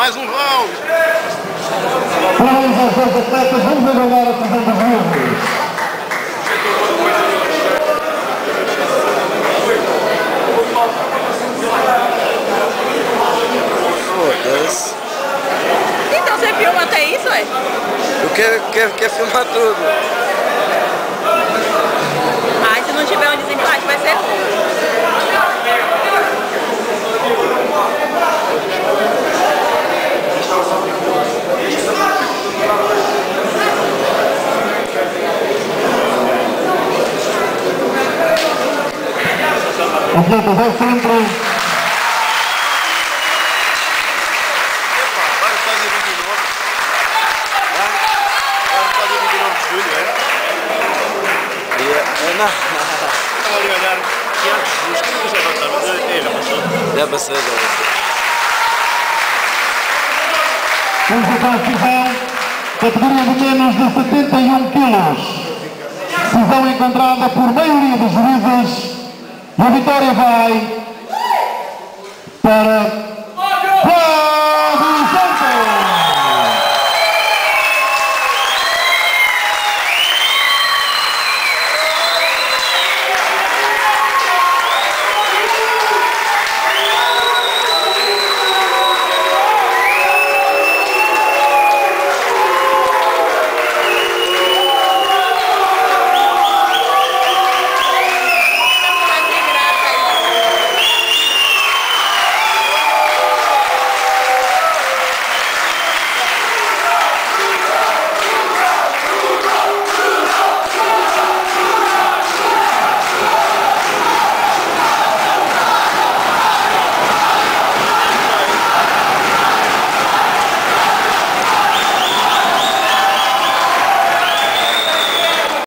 Mais um round. Parabéns aos dois atletas, vamos a. Então você filma até isso, ué? Eu quero, quero, quero filmar tudo. Ai, se não tiver um desempate vai ser ruim. Atletas ao centro. Vai fazer 29. Vai fazer 29 de julho, é? E, é, não, Estava ali a olhar. Que antes dos que já passou. já passei. Vamos à decisão. Categoria de menos de 71 quilos. Decisão encontrada por maioria dos juízes. A vitória vai para